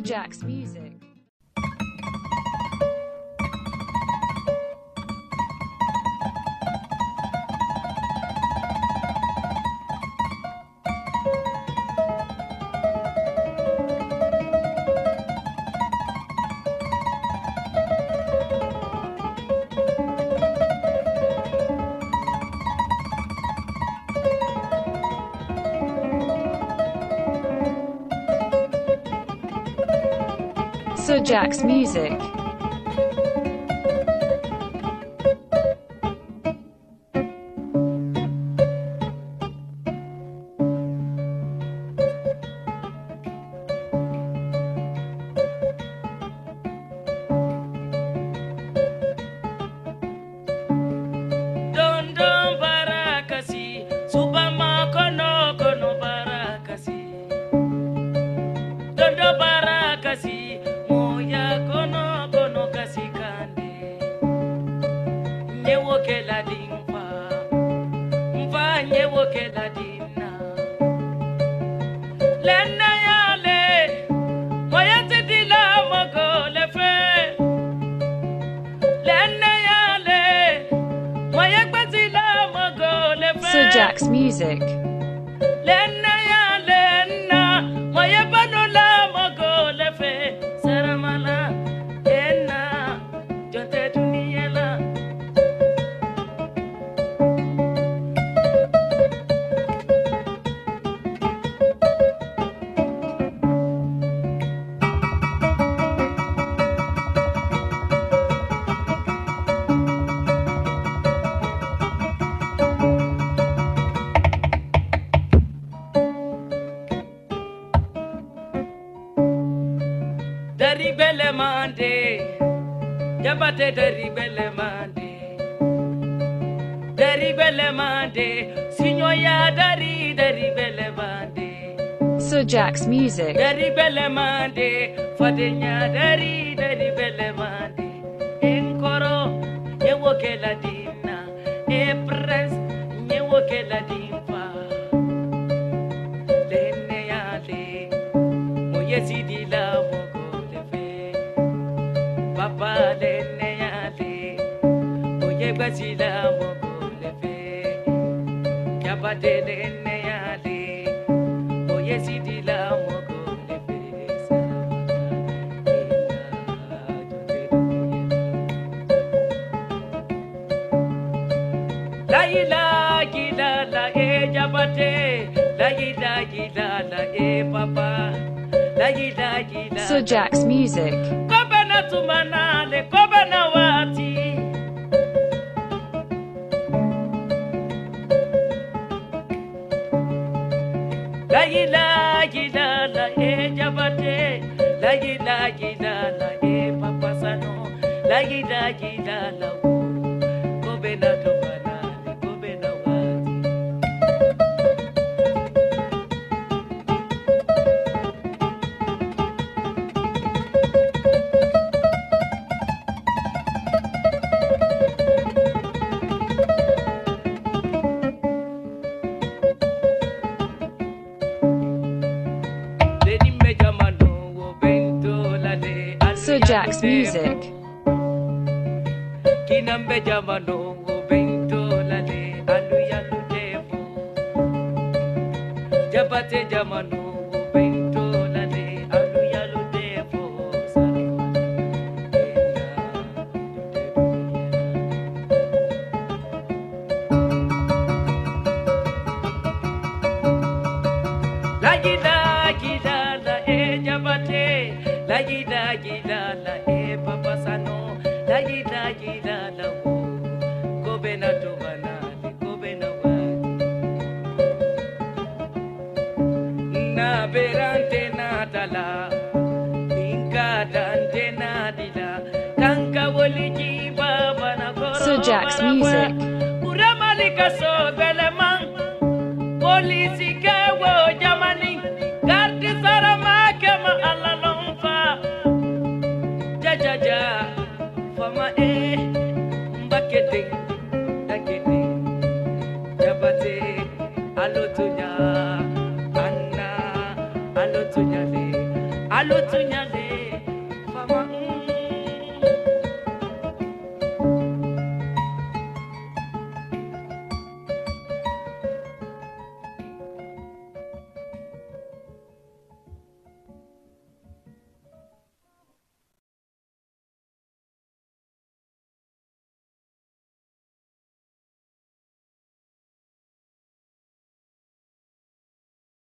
Djak's music. So Djak's music. Nyewo kela dimfa, mfa nyewo kela dina. Lena yale, moya titila mogo lefe. Lena yale, moya kwatila mogo lefe. So Djak's music. Dari bele mande. Jabate dari bele mande. Dari bele mande. Sinyoya dari dari bele mande. So Djak's music. dari bele mande. Fadenya dari dari bele mande. Enkoro nyewo kela dina e prince nyewo kela dimfa lene yale moyesidi moyegbasi la fe kabate lene yale. Moyesidi la mogole fe La ila gila e jabate La ila gila e papa La ila gila So Djak's music. Kobe na tumanale kobena wati La ila gila la e jabate. La gila la e papa sano. La ila gila la u Kobe na tumanale Djak's music. Kinambe Jamano, la gida gida la e papa sano, la gida gida la wo, kobe na to banale, kobe na wadi. Na berante na dala, ninka dante na dila, kanka woliki baba na koro So Djak's music. Uramalika so belemang, polisi alotunya anna alotunya le alotsunya le